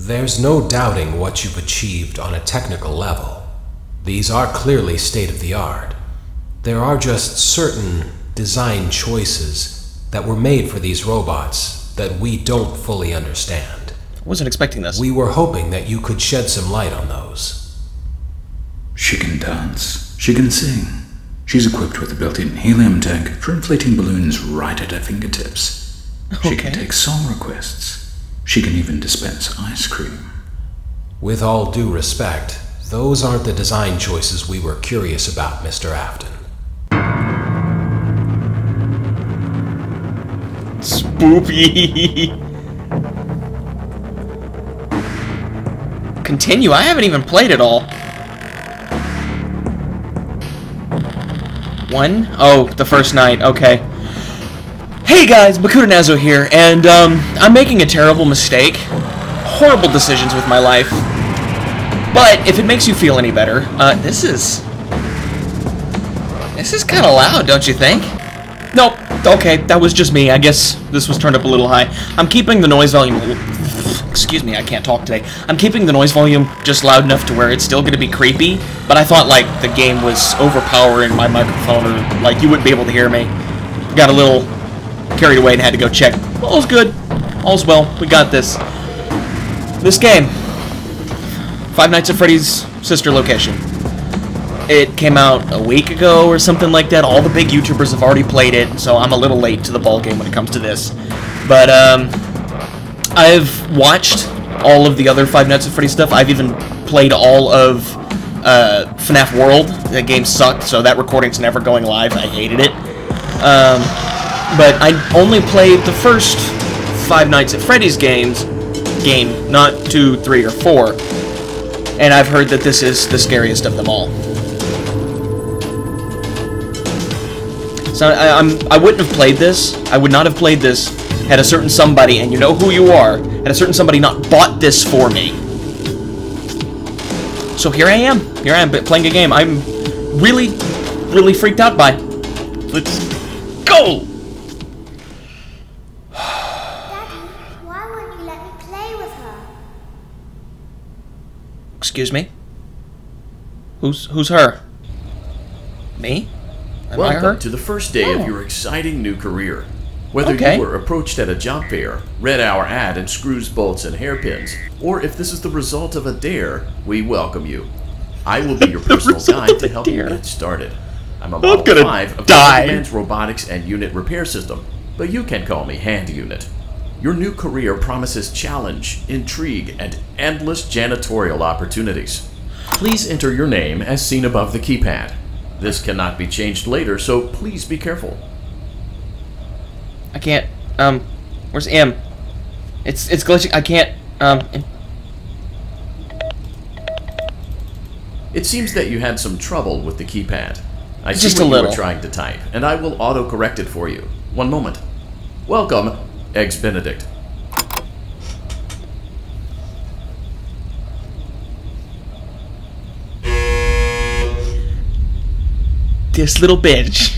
There's no doubting what you've achieved on a technical level. These are clearly state of the art. There are just certain design choices that were made for these robots that we don't fully understand. I Wasn't expecting this. We were hoping that you could shed some light on those. She can dance. She can sing. She's equipped with a built-in helium tank for inflating balloons right at her fingertips. Okay. She can take song requests. She can even dispense ice cream. With all due respect, those aren't the design choices we were curious about, Mr. Afton. Spoopy. Continue. I haven't even played it all. One? Oh, the first night. Okay. Hey guys, Makuta Nazo here, and um, I'm making a terrible mistake. Horrible decisions with my life. But if it makes you feel any better, uh, this is this is kind of loud, don't you think? Nope. Okay, that was just me. I guess this was turned up a little high. I'm keeping the noise volume. Excuse me, I can't talk today. I'm keeping the noise volume just loud enough to where it's still going to be creepy, but I thought like the game was overpowering my microphone or like you wouldn't be able to hear me. Got a little carried away and had to go check. All's good. All's well. We got this. This game. Five Nights at Freddy's sister location. It came out a week ago or something like that. All the big YouTubers have already played it, so I'm a little late to the ball game when it comes to this. But um, I've watched all of the other Five Nights at Freddy's stuff. I've even played all of uh, FNAF World. That game sucked, so that recording's never going live. I hated it. Um, but I only played the first Five Nights at Freddy's games, game, not two, three, or four. And I've heard that this is the scariest of them all. So I, I'm I wouldn't have played this. I would not have played this had a certain somebody, and you know who you are, had a certain somebody not bought this for me. So here I am. Here I am playing a game I'm really, really freaked out by. Let's go! Daddy, why won't you let me play with her? Excuse me. Who's who's her? Me? Am? Welcome to the first day Oh. of your exciting new career. Whether Okay. you were approached at a job fair, read our ad and screws, bolts, and hairpins, or if this is the result of a dare, we welcome you. I will be your personal guide to help you get started. I'm a Model gonna 5 of die. Man's Robotics and Unit Repair System, but you can call me Hand Unit. Your new career promises challenge, intrigue, and endless janitorial opportunities. Please enter your name as seen above the keypad. This cannot be changed later, so please be careful. I can't. Um, where's M? It's it's glitching. I can't. Um, M- It seems that you had some trouble with the keypad. I see Just what a you were trying to type, and I will auto-correct it for you. One moment. Welcome, Eggs Benedict. this little bitch.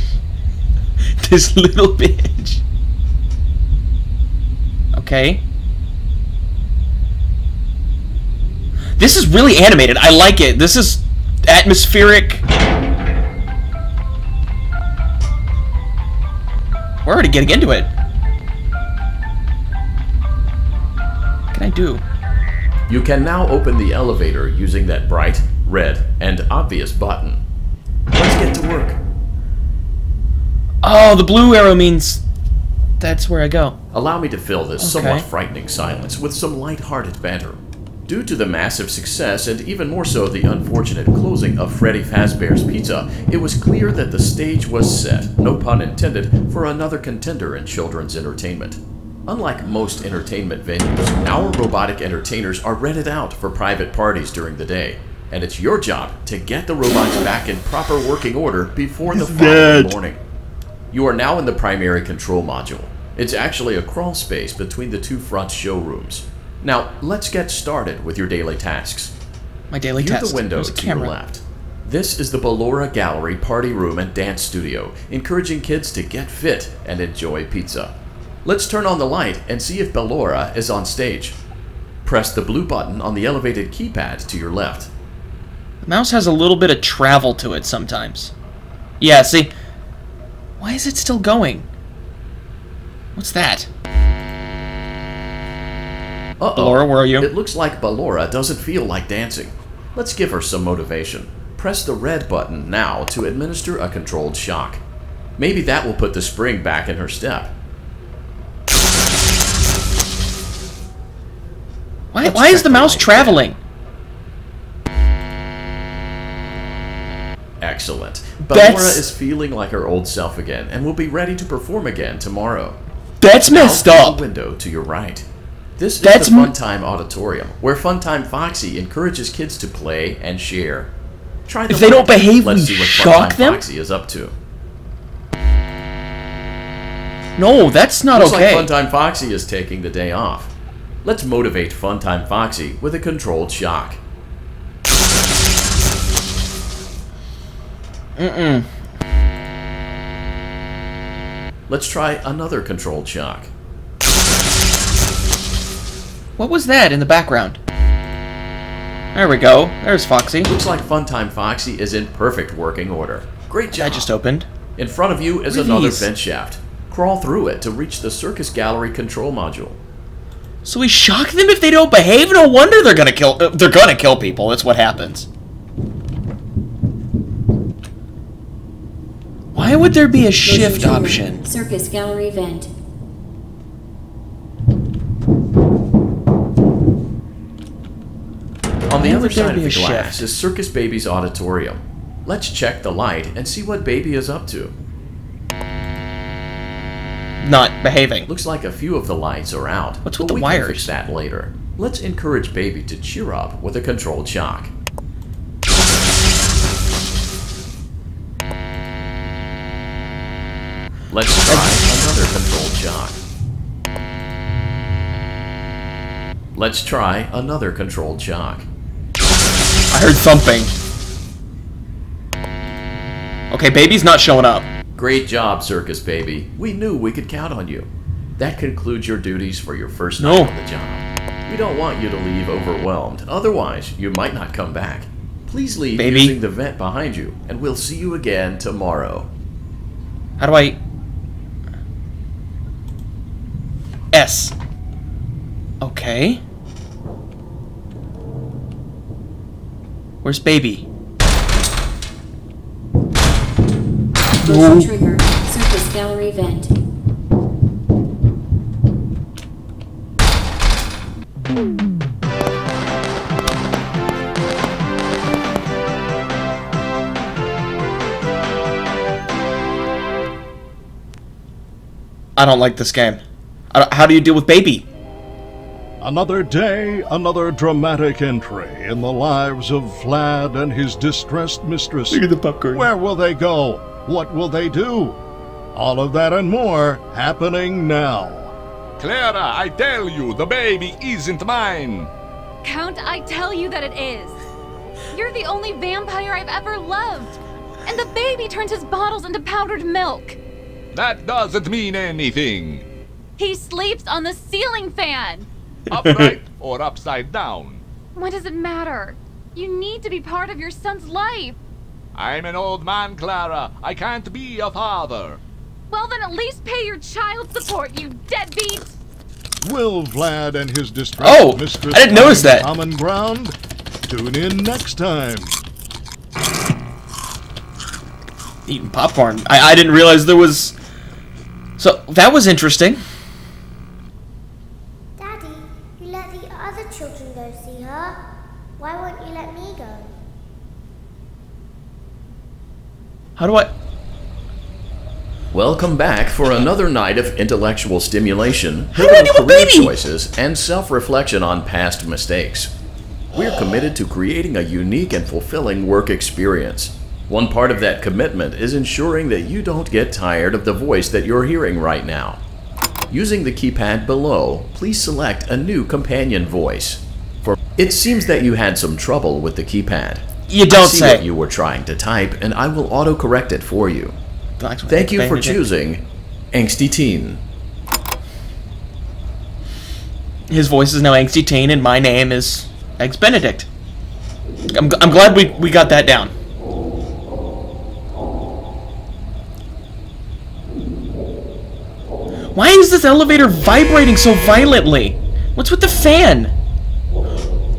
this little bitch. Okay. This is really animated. I like it. This is atmospheric. We're already getting into it. Can I do? You can now open the elevator using that bright, red, and obvious button. Let's get to work. Oh, the blue arrow means that's where I go. Allow me to fill this somewhat frightening silence with some light-hearted banter. Due to the massive success and even more so the unfortunate closing of Freddy Fazbear's Pizza, it was clear that the stage was set, no pun intended, for another contender in children's entertainment. Unlike most entertainment venues, our robotic entertainers are rented out for private parties during the day, and it's your job to get the robots back in proper working order before the following morning. You are now in the primary control module. It's actually a crawl space between the two front showrooms. Now, let's get started with your daily tasks. My daily View test. the window a to camera. your left. This is the Ballora Gallery Party Room and Dance Studio, encouraging kids to get fit and enjoy pizza. Let's turn on the light and see if Ballora is on stage. Press the blue button on the elevated keypad to your left. The mouse has a little bit of travel to it sometimes. Yeah, see? Why is it still going? What's that? Uh-oh. Ballora, where are you? It looks like Ballora doesn't feel like dancing. Let's give her some motivation. Press the red button now to administer a controlled shock. Maybe that will put the spring back in her step. Why, Let's why is the mouse traveling? Excellent. Ballora is feeling like her old self again and will be ready to perform again tomorrow. That's Now messed up. The window to your right. This That's is the Funtime Auditorium, where Funtime Foxy encourages kids to play and share. Try the If they don't behave, Let's we see what shock Funtime them? Foxy is up to. No, that's not Looks okay. like Funtime Foxy is taking the day off. Let's motivate Funtime Foxy with a controlled shock. Mm-mm. Let's try another controlled shock. What was that in the background? There we go. There's Foxy. Looks like Funtime Foxy is in perfect working order. Great job. Just opened. In front of you is are another vent shaft. Crawl through it to reach the circus gallery control module. So we shock them if they don't behave? No wonder they're gonna kill. Uh, they're gonna kill people. That's what happens. Why would there be a shift option? Circus gallery vent. On the other side of the glass shift? is Circus Baby's auditorium. Let's check the light and see what Baby is up to. Not behaving. Looks like a few of the lights are out. What's but with the we Can fix that later. Let's encourage Baby to cheer up with a controlled shock. Let's try another controlled shock. Let's try another controlled shock. I heard thumping. Okay, baby's not showing up. Great job, Circus Baby. We knew we could count on you. That concludes your duties for your first No. night on the job. We don't want you to leave overwhelmed. Otherwise, you might not come back. Please leave Baby. using the vent behind you, and we'll see you again tomorrow. How do I... S. Okay. Where's baby? Motion trigger. Circus gallery vent. I don't like this game. I don't- How do you deal with baby? Another day, another dramatic entry in the lives of Vlad and his distressed mistress. the popcorn. Where will they go? What will they do? All of that and more happening now. Clara, I tell you, the baby isn't mine. Count, I tell you that it is. You're the only vampire I've ever loved. And the baby turns his bottles into powdered milk. That doesn't mean anything. He sleeps on the ceiling fan. Upright or upside down. What does it matter? You need to be part of your son's life. I'm an old man, Clara. I can't be a father. Well, then at least pay your child support, you deadbeat. Will Vlad and his distressed Oh, mistress I didn't notice that. common ground? Tune in next time. Eating popcorn. I, I didn't realize there was... So, that was interesting. Daddy, you let the other children go see her. Why won't you let me go? How do I... Welcome back for another night of intellectual stimulation, do I deal with career choices, and self-reflection on past mistakes. We're committed to creating a unique and fulfilling work experience. One part of that commitment is ensuring that you don't get tired of the voice that you're hearing right now. Using the keypad below, please select a new companion voice. For it seems that you had some trouble with the keypad. You don't see say. what you were trying to type, and I will autocorrect it for you. Thank you for choosing Angsty Teen. his voice is now Angsty Teen, and my name is Eggs Benedict. I'm, I'm glad we, we got that down. Why is this elevator vibrating so violently? What's with the fan?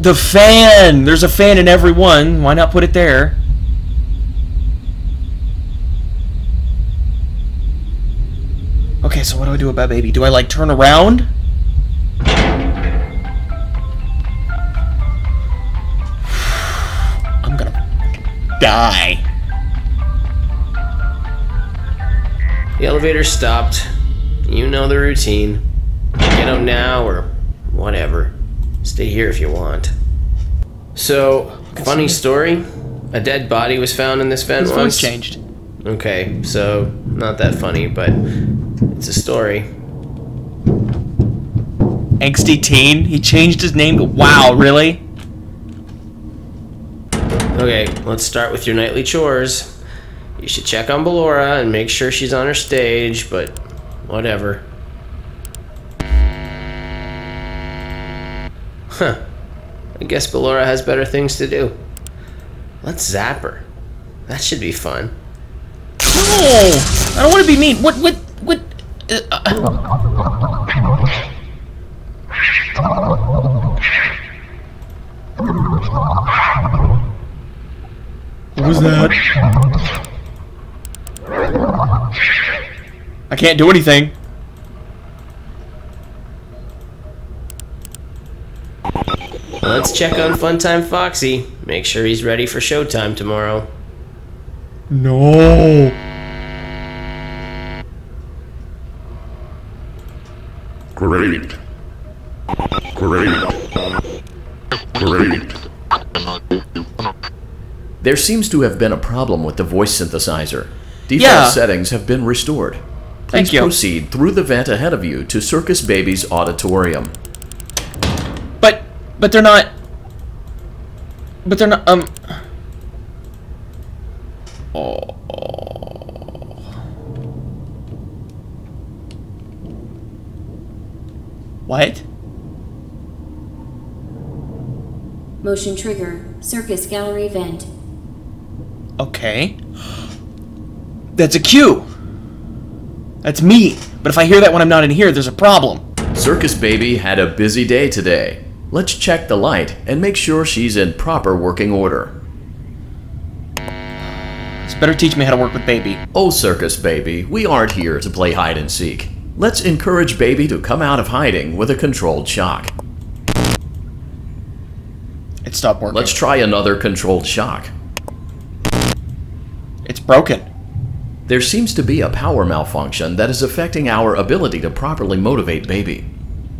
The fan! There's a fan in every one. Why not put it there? Okay, so what do I do about baby? Do I, like, turn around? I'm gonna die. The elevator stopped. You know the routine. Get out now or whatever. Stay here if you want. So, funny story. A dead body was found in this vent His voice once. changed. Okay, so not that funny, but it's a story. Angsty Teen? He changed his name to- Wow, really? Okay, let's start with your nightly chores. You should check on Ballora and make sure she's on her stage, but whatever. Huh. I guess Ballora has better things to do. Let's zap her. That should be fun. No! I don't want to be mean. What, what, what? Uh, uh, what was that? I can't do anything. Let's check on Funtime Foxy. Make sure he's ready for showtime tomorrow. No. Great. Great. Great. There seems to have been a problem with the voice synthesizer. Default Yeah. settings have been restored. Please Thank you. proceed through the vent ahead of you to Circus Baby's auditorium. But, but they're not. But they're not. Um. Oh. What? Motion trigger. Circus gallery vent. Okay. That's a cue. That's me. But if I hear that when I'm not in here, there's a problem. Circus Baby had a busy day today. Let's check the light and make sure she's in proper working order. This better teach me how to work with baby. Oh, Circus Baby, we aren't here to play hide and seek. Let's encourage Baby to come out of hiding with a controlled shock. It stopped working. Let's try another controlled shock. It's broken. There seems to be a power malfunction that is affecting our ability to properly motivate Baby.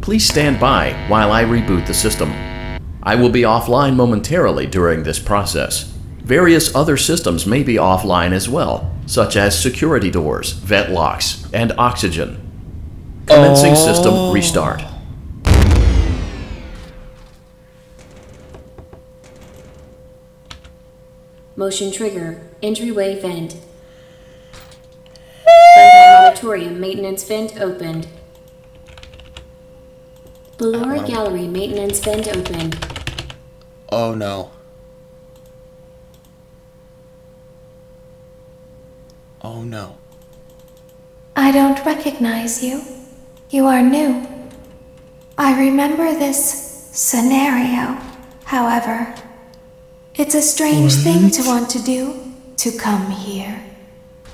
Please stand by while I reboot the system. I will be offline momentarily during this process. Various other systems may be offline as well, such as security doors, vent locks, and oxygen. Commencing system oh. restart. Motion trigger. Entryway vent. Funtime auditorium maintenance vent opened. Ballora gallery maintenance vent open. Oh no. Oh no. I don't recognize you. You are new. I remember this scenario, however. It's a strange thing to want to do, to come here.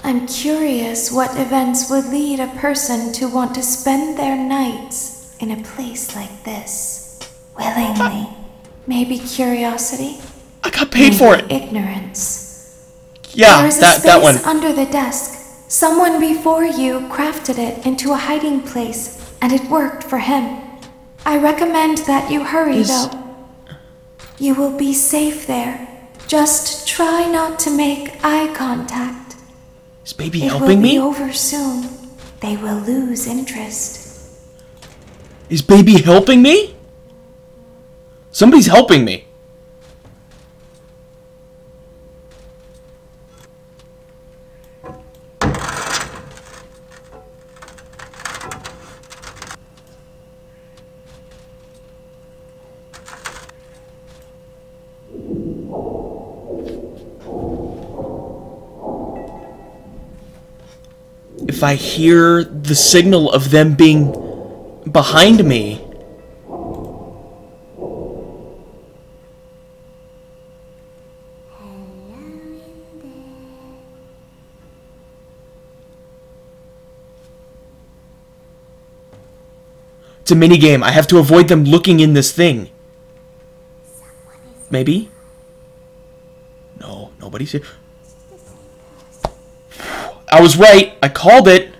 I'm curious what events would lead a person to want to spend their nights in a place like this. Willingly. Maybe curiosity? I got paid for it. Ignorance. Yeah, there is a that space that one. under the desk. Someone before you crafted it into a hiding place, and it worked for him. I recommend that you hurry, Is- though. You will be safe there. Just try not to make eye contact. Is baby it will helping be me? over soon. They will lose interest. Is baby helping me? Somebody's helping me. If I hear the signal of them being behind me. It's a mini game. I have to avoid them looking in this thing. Maybe? No, nobody's here. I was right. I called it.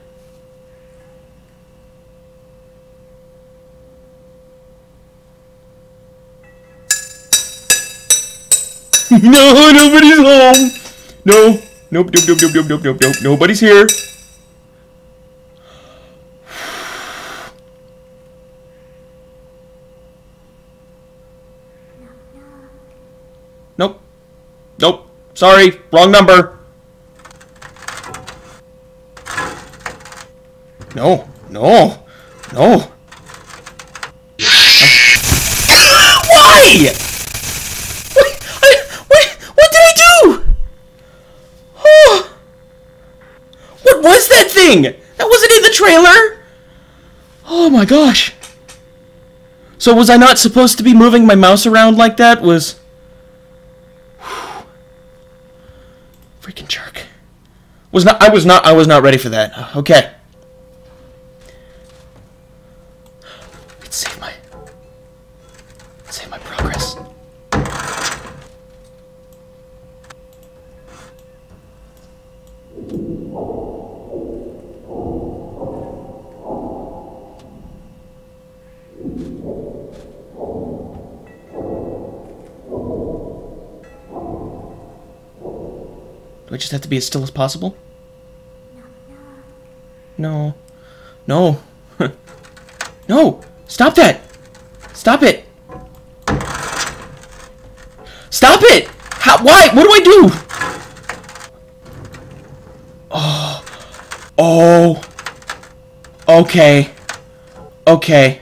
no, nobody's home. No. Nope, nope, nope, nope, nope, nope, nope, nope. Nobody's here. Nope. Nope. Sorry, wrong number. No, no, no. Why? What, I, what, what did I do? Oh. What was that thing? That wasn't in the trailer. Oh my gosh. So was I not supposed to be moving my mouse around like that? Was... Freaking jerk. Was not I was not I was not ready for that. Okay. To be as still as possible? No. No. no! Stop that! Stop it! Stop it! How, why? What do I do? Oh. Oh. Okay. Okay.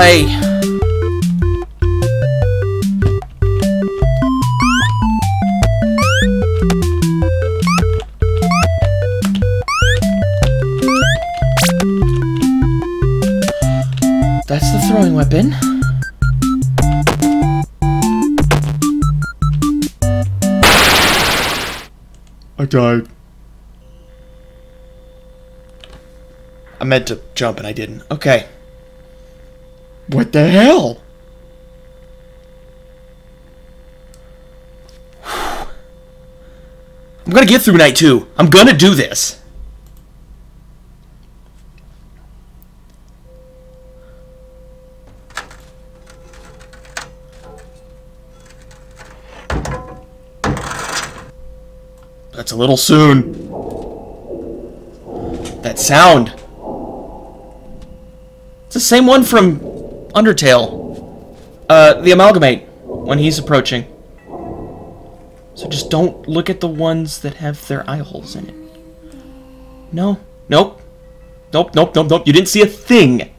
I... That's the throwing weapon. I died. I meant to jump and I didn't. Okay. What the hell? I'm gonna get through night two. I'm gonna do this. That's a little soon. That sound. It's the same one from Undertale. Uh, the Amalgamate, when he's approaching. So just don't look at the ones that have their eye holes in it. No. Nope. Nope, nope, nope, nope. You didn't see a thing.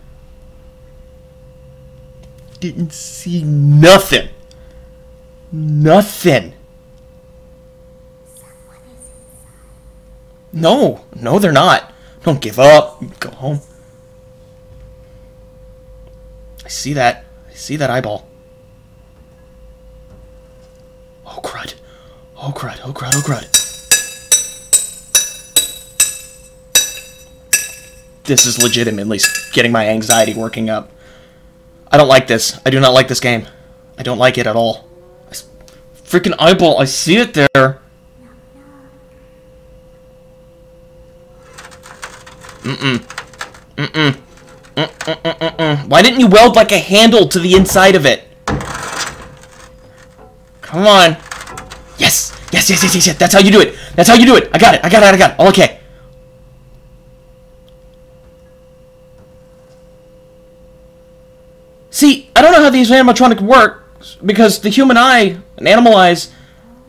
Didn't see nothing. Nothing. No, no, they're not. Don't give up. Go home. I see that. I see that eyeball. Oh, crud. Oh, crud. Oh, crud. Oh, crud. This is legitimately getting my anxiety working up. I don't like this. I do not like this game. I don't like it at all. Freaking eyeball. I see it there. Mm-mm. Mm-mm. Mm-mm-mm-mm. Why didn't you weld like a handle to the inside of it? Come on. Yes! Yes, yes, yes, yes, yes. That's how you do it. That's how you do it. I got it. I got it. I got it. All okay. See, I don't know how these animatronics work because the human eye and animal eyes,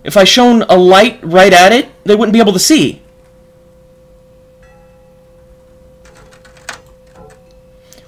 if I shone a light right at it, they wouldn't be able to see.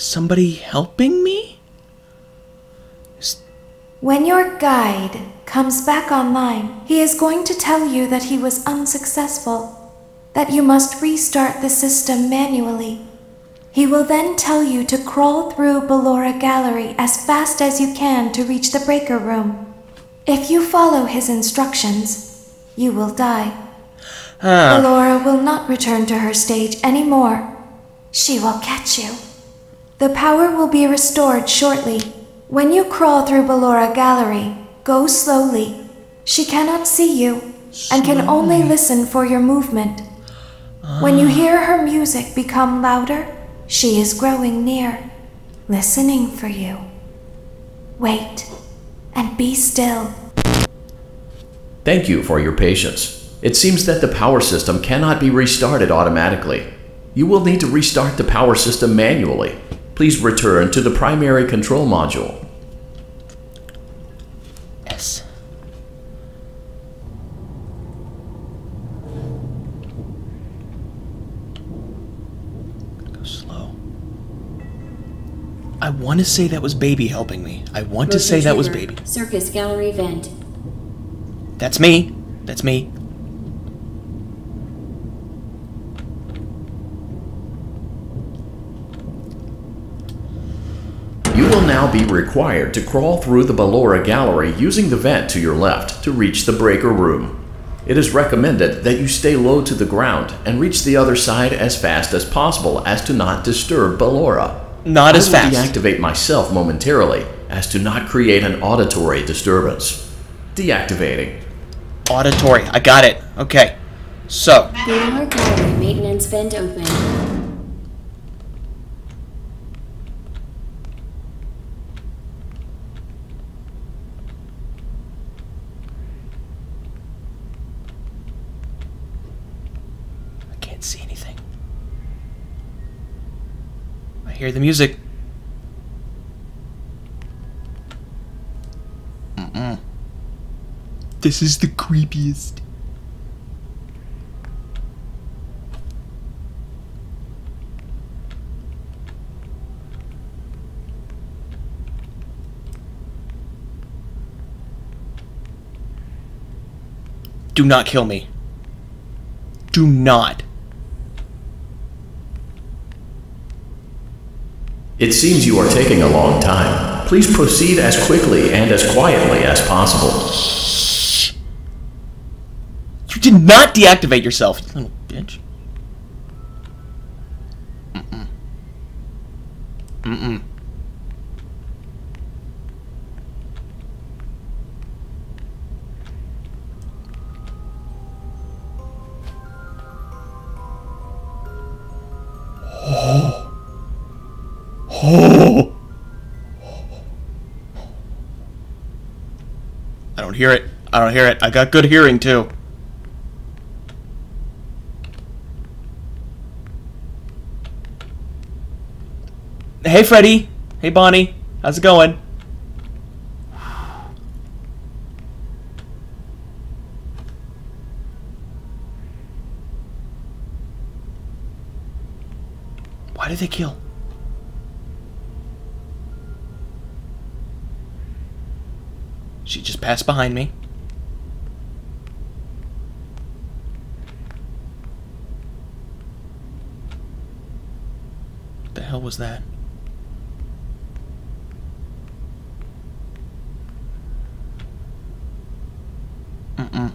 somebody helping me? When your guide comes back online, he is going to tell you that he was unsuccessful, that you must restart the system manually. He will then tell you to crawl through Ballora Gallery as fast as you can to reach the breaker room. If you follow his instructions, you will die. Ah. Huh. Ballora will not return to her stage anymore. She will catch you. The power will be restored shortly. When you crawl through Ballora Gallery, go slowly. She cannot see you and can only listen for your movement. When you hear her music become louder, she is growing near, listening for you. Wait and be still. Thank you for your patience. It seems that the power system cannot be restarted automatically. You will need to restart the power system manually. Please return to the primary control module. Yes. Go slow. I want to say that was baby helping me. I want to Motion say that was trigger. baby. Circus gallery vent. That's me. That's me. You will now be required to crawl through the Ballora Gallery using the vent to your left to reach the breaker room. It is recommended that you stay low to the ground and reach the other side as fast as possible as to not disturb Ballora. Not as I will fast. deactivate myself momentarily as to not create an auditory disturbance. Deactivating. Auditory. I got it. Okay. So, Ballora gallery maintenance vent open. I can't see anything. I hear the music. Mm-mm. This is the creepiest. Do not kill me. Do not. It seems you are taking a long time. Please proceed as quickly and as quietly as possible. You did not deactivate yourself, you little bitch. Mm-mm. Mm-mm. I don't hear it. I got good hearing too. Hey Freddy. Hey Bonnie. How's it going? Why did they kill? She just passed behind me. Hell was that? Mm-mm.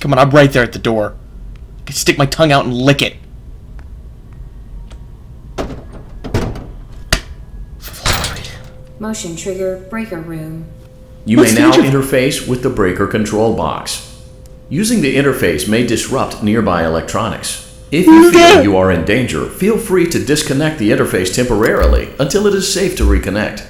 Come on, I'm right there at the door. I can stick my tongue out and lick it. Motion trigger breaker room. You What's may now interface with the breaker control box. Using the interface may disrupt nearby electronics. If you feel you are in danger, feel free to disconnect the interface temporarily until it is safe to reconnect.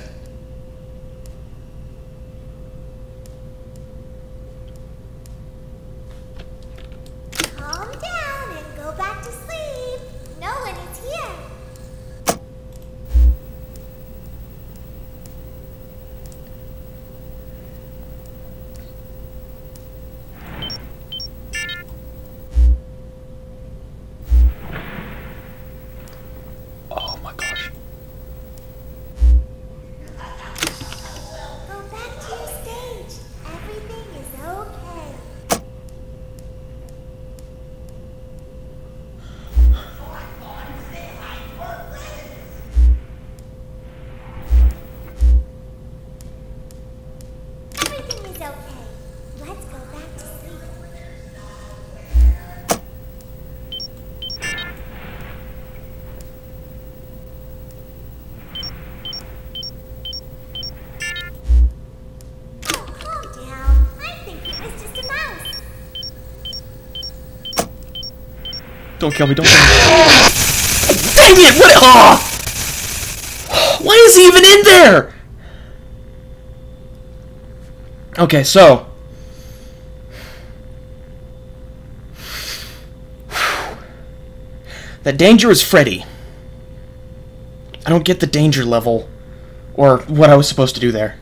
Don't kill me, don't kill me. Dang it! What? Oh! Why is he even in there? Okay, so. The danger is Freddy. I don't get the danger level or what I was supposed to do there.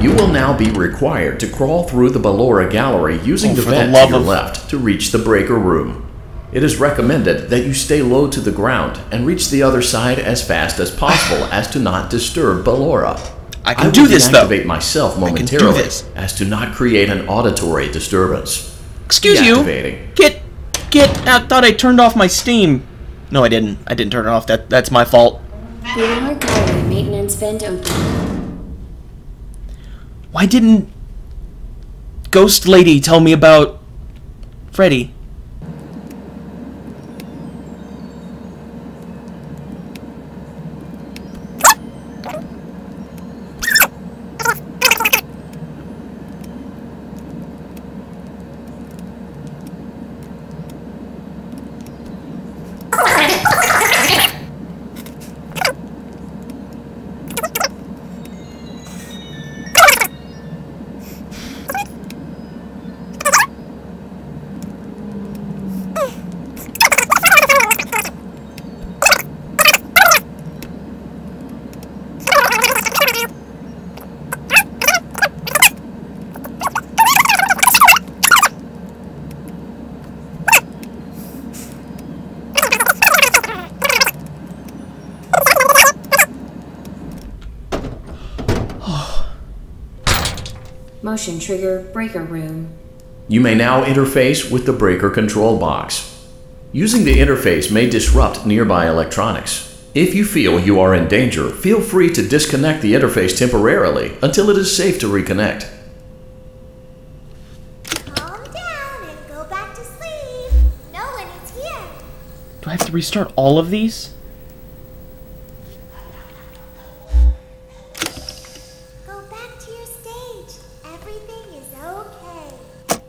You will now be required to crawl through the Ballora gallery using Oh, the for the vent love to your of- left to reach the breaker room. It is recommended that you stay low to the ground and reach the other side as fast as possible as to not disturb Ballora. I can will do this, though. deactivate myself I can do momentarily this. as to not create an auditory disturbance. Excuse you. Get, get. I thought I turned off my Steam. No, I didn't. I didn't turn it off. That that's my fault. Ballora gallery maintenance vent open. Why didn't Ghost Lady tell me about Freddy? Motion trigger breaker room. You may now interface with the breaker control box. Using the interface may disrupt nearby electronics. If you feel you are in danger, feel free to disconnect the interface temporarily until it is safe to reconnect. Calm down and go back to sleep. Nolan is here. Do I have to restart all of these?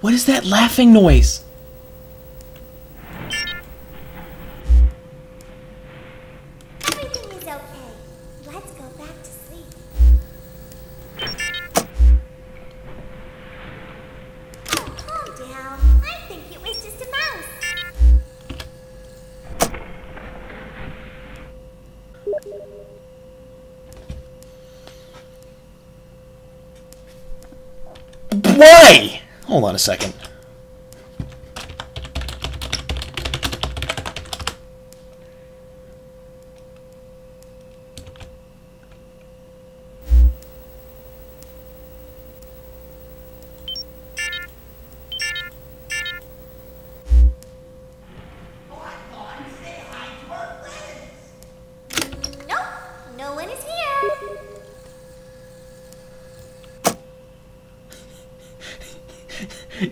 What is that laughing noise? On a second.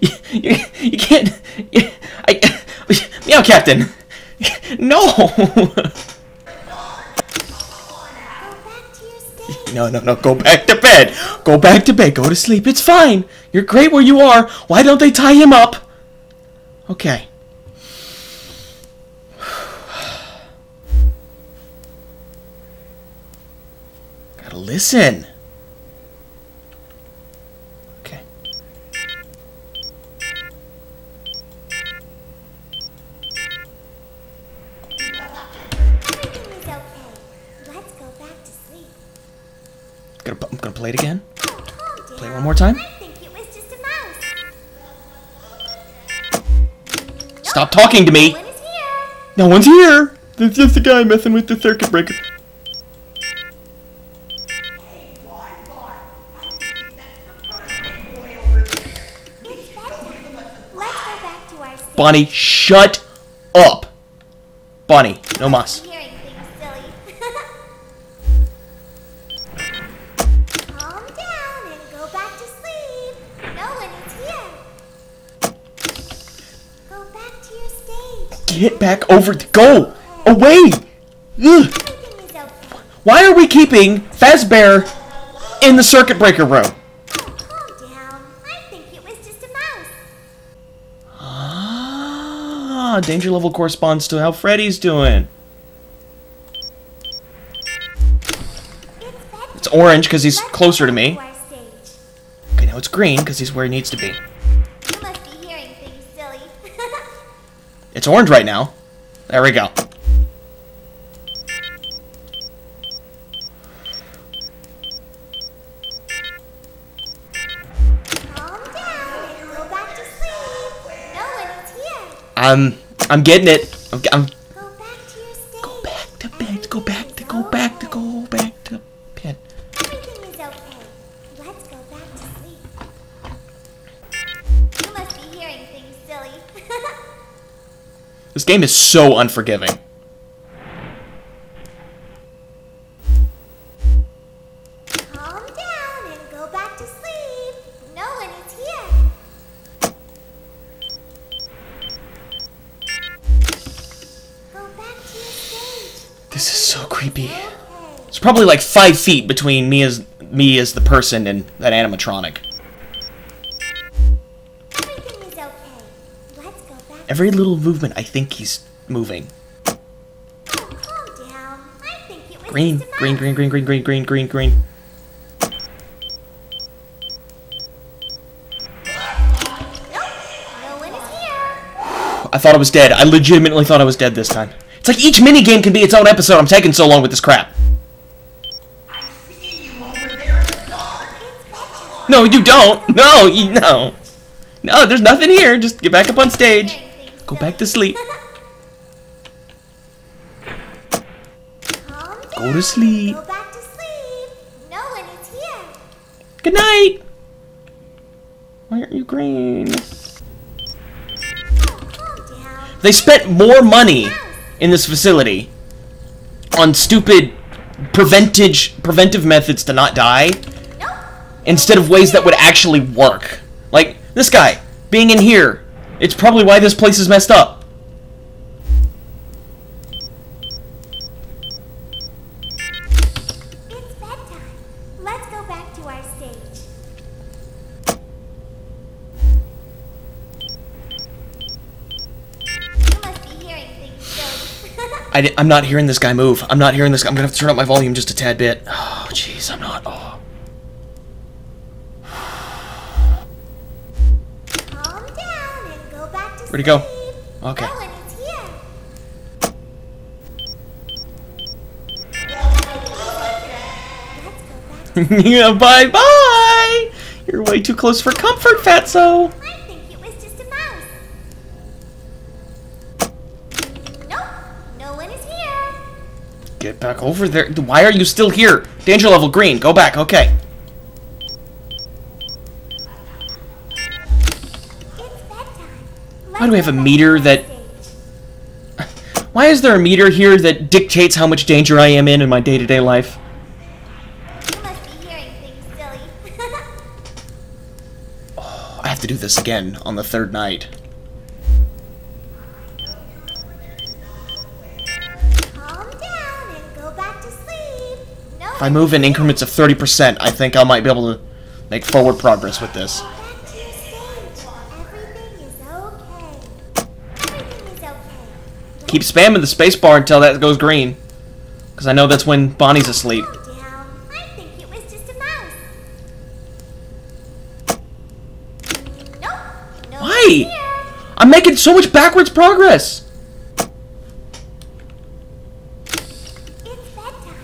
You, you, can't. You, I. Meow, Captain. No. No, no, no. Go back to bed. Go back to bed. Go to sleep. It's fine. You're great where you are. Why don't they tie him up? Okay. Gotta listen. Gonna, I'm gonna play it again. Play one more time. It. Stop talking to me. No one's here. There's just a guy messing with the circuit breaker. Bonnie, shut up. Bonnie, no mas. Get back over. the Go away. Ugh. Why are we keeping Fazbear in the circuit breaker room? Ah, danger level corresponds to how Freddy's doing. It's orange because he's closer to me. Okay, now it's green because he's where he needs to be. It's orange right now. There we go. Calm down and go back to sleep. No one is here. I'm I'm getting it. I'm, I'm game is so unforgiving. Calm down and go back to sleep. No one is here. Go back to your stage. This is so creepy. It's probably like five feet between me as me as the person and that animatronic. Every little movement, I think he's moving. Green, green, green, green, green, green, green, green, green. I thought I was dead. I legitimately thought I was dead this time. It's like each mini game can be its own episode. I'm taking so long with this crap. No, you don't. No, you no. No, there's nothing here. Just get back up on stage. Go back to sleep. Go to sleep. Go back to sleep. No one is here. Good night. Why aren't you green? Oh. They spent more money in this facility on stupid preventage preventive methods to not die Nope. instead of ways that would actually work. Like this guy being in here. It's probably why this place is messed up. It's bedtime. Let's go back to our stage. You must be hearing things. I, am not hearing this guy move. I'm not hearing this. I'm gonna have to turn up my volume just a tad bit. Oh, jeez, I'm not. Oh. Where'd he go? Okay. No one is here. Let's go back. yeah, bye bye. You're way too close for comfort, Fatso. I think it was just a mouse. Nope. No one is here. Get back over there. Why are you still here? Danger level green. Go back. Okay. Do we have a Let's go back meter that- Why is there a meter here that dictates how much danger I am in in my day-to-day life? You must be hearing things silly. Oh, I have to do this again on the third night. Calm down and go back to sleep. No If I move in increments of 30%, I think I might be able to make forward progress with this. Keep spamming the spacebar until that goes green. Because I know that's when Bonnie's asleep. I think it was just a mouse. Nope. No one's Why? I'm making so much backwards progress! It's bedtime.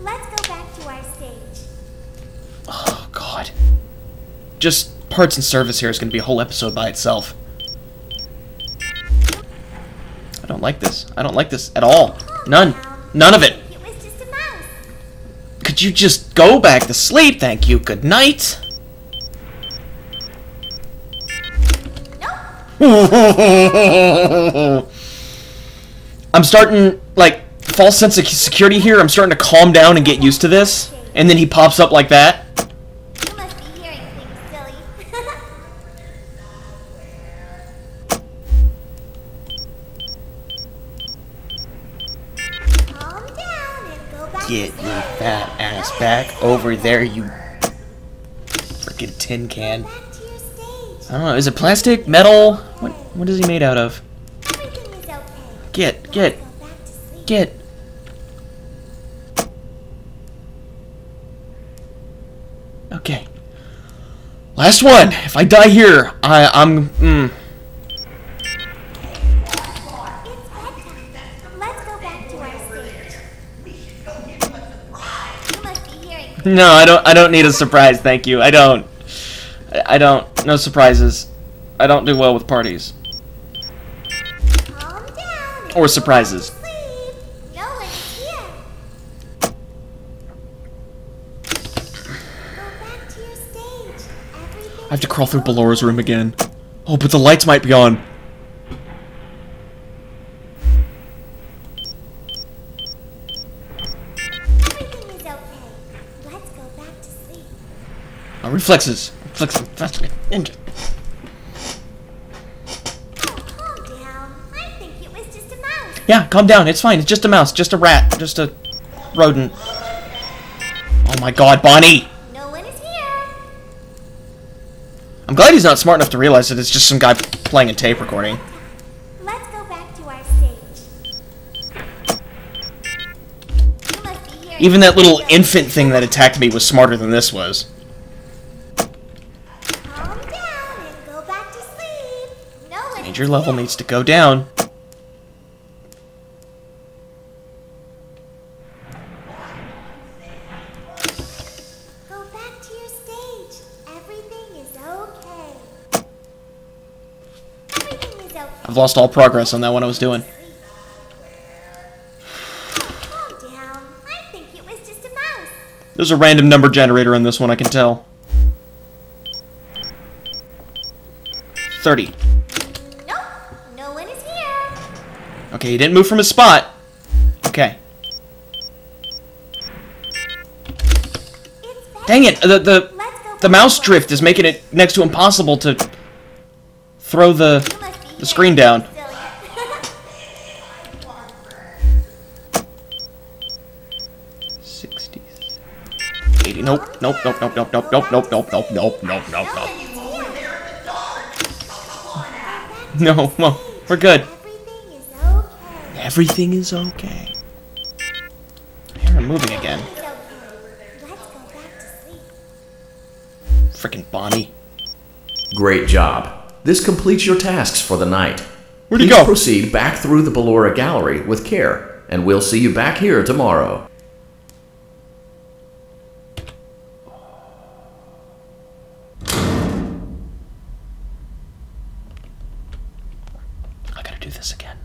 Let's go back to our stage. Oh, God. Just parts and service here is going to be a whole episode by itself. Don't like this. I don't like this at all. None. None of it. It was just a mouse. Could you just go back to sleep? Thank you. Good night. I'm starting, like, false sense of security here. I'm starting to calm down and get used to this. And then he pops up like that. Back over there, you freaking tin can. I don't know. Is it plastic? Metal? What? What is he made out of? Get, get, get. Okay. Last one. If I die here, I, I'm. Mm. No, I don't. I don't need a surprise. Thank you. I don't. I, don't. No surprises. I don't do well with parties Calm down. or surprises. No one's here. Go back to your stage. Everything I have to crawl through Ballora's room again. Oh, but the lights might be on. Reflexes. Reflexes. Faster. Ninja. Oh, calm down. I think it was just a mouse. Yeah, calm down. It's fine. It's just a mouse. Just a rat. Just a rodent. Oh my god, Bonnie! No one is here. I'm glad he's not smart enough to realize that it's just some guy playing a tape recording. Let's go back to our stage. Must be hearing Even that little infant thing that attacked me was smarter than this was. your level needs to go down. I've lost all progress on that one I was doing. There's a random number generator in this one, I can tell. 30. Okay, he didn't move from his spot. Okay. Dang it, the, the, the mouse drift is making it next to impossible to throw the, the screen down. 60, 80, nope, nope, nope, nope, nope, nope, nope, nope, nope, nope, nope, nope, nope, nope. No, well, we're good. Everything is okay. Everything is okay. Here, I'm moving again. It's okay. Let's go back to sleep. Freaking Bonnie. Great job. This completes your tasks for the night. Where'd he Please go? proceed back through the Ballora Gallery with care, and we'll see you back here tomorrow. I gotta do this again.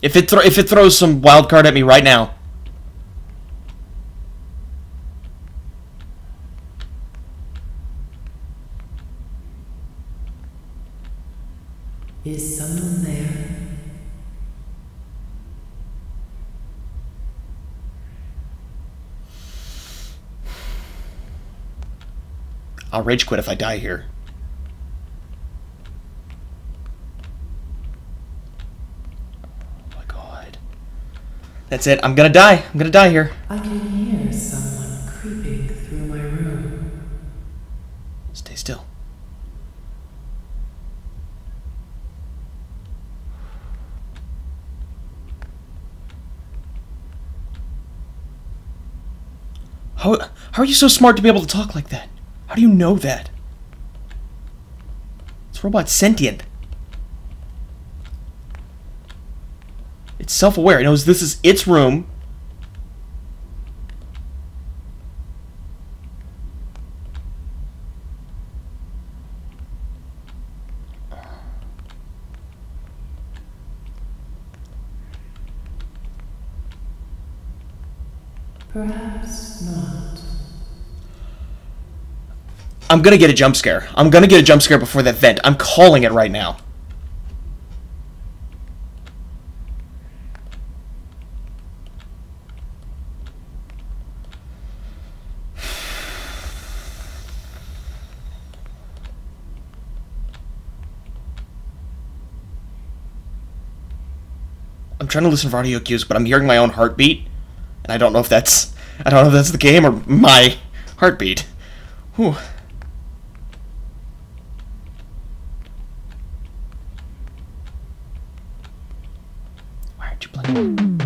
If it if it throws some wild card at me right now. Is someone there? I'll rage quit if I die here. That's it. I'm gonna die. I'm gonna die here. I can hear someone creeping through my room. Stay still. How, how are you so smart to be able to talk like that? How do you know that? This robot's sentient. It's self-aware. It knows this is its room. Perhaps not. I'm gonna get a jump scare. I'm gonna get a jump scare before that vent. I'm calling it right now. I'm trying to listen for audio cues, but I'm hearing my own heartbeat, and I don't know if that's I don't know if that's the game or my heartbeat. Whew. Why aren't you playing?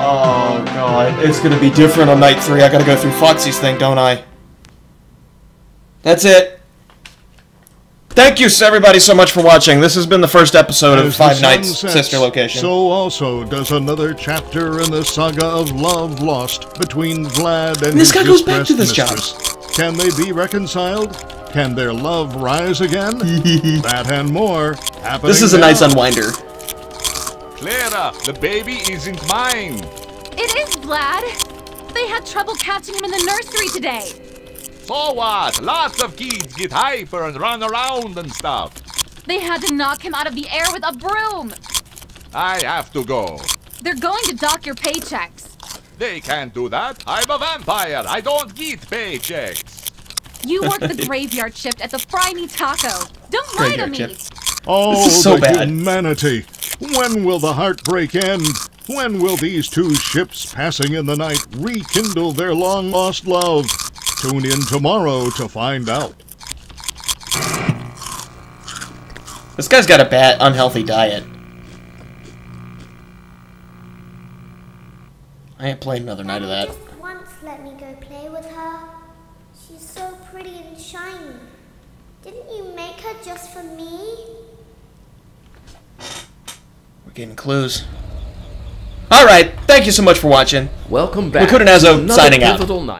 Oh god, it's gonna be different on night three. I gotta go through Foxy's thing, don't I? That's it. Thank you, everybody, so much for watching. This has been the first episode of As the Five Nights sets, Sister Location. So also does another chapter in the saga of love lost between Vlad and This guy goes back to distressed this job. Can they be reconciled? Can their love rise again? that and more happening This is a nice unwinder. Clara, the baby isn't mine. It is Vlad. They had trouble catching him in the nursery today. So what? Lots of kids get hyper and run around and stuff. They had to knock him out of the air with a broom. I have to go. They're going to dock your paychecks. They can't do that. I'm a vampire. I don't get paychecks. You work the graveyard shift at the Fry Me Taco. Don't lie to me. shift. Oh, This is so the bad. humanity! When will the heartbreak end? When will these two ships passing in the night rekindle their long lost love? Tune in tomorrow to find out. This guy's got a bad, unhealthy diet. I ain't playing another night of that. Just once let me go play with her. She's so pretty and shiny. Didn't you make her just for me? We're getting clues. Alright, thank you so much for watching. Welcome back. Makuta Nazo to another signing out. night.